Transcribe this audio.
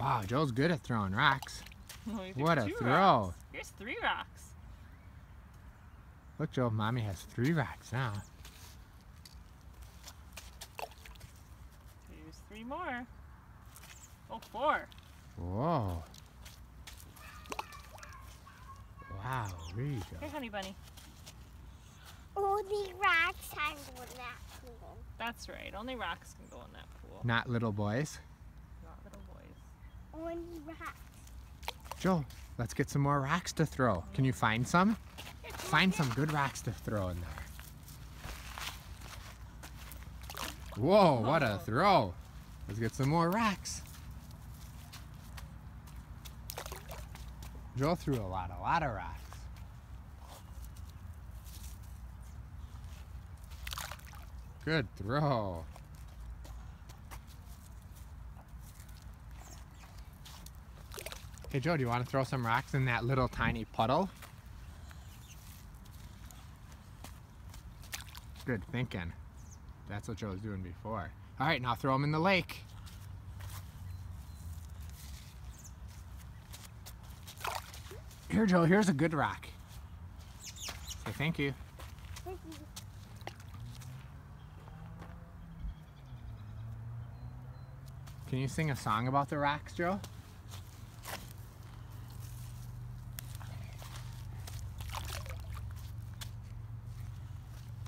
Wow, Joe's good at throwing rocks. You threw What a two throw. rocks. Here's three rocks. Look, Joe, mommy has three rocks now. Here's three more. Oh, four. Whoa. Wow, there you go. Here, honey bunny. Only rocks can go in that pool. That's right. Only rocks can go in that pool. Not little boys. Not little boys. Only rocks. Joe, let's get some more rocks to throw. Can you find some? Find some good rocks to throw in there. Whoa, what a throw. Let's get some more rocks. Joe threw a lot, a lot of rocks. Good throw. Hey Joe, do you want to throw some rocks in that little tiny puddle? Good thinking. That's what Joe was doing before. All right, now throw them in the lake. Here, Joe, here's a good rock. Say thank you. Can you sing a song about the rocks, Joe?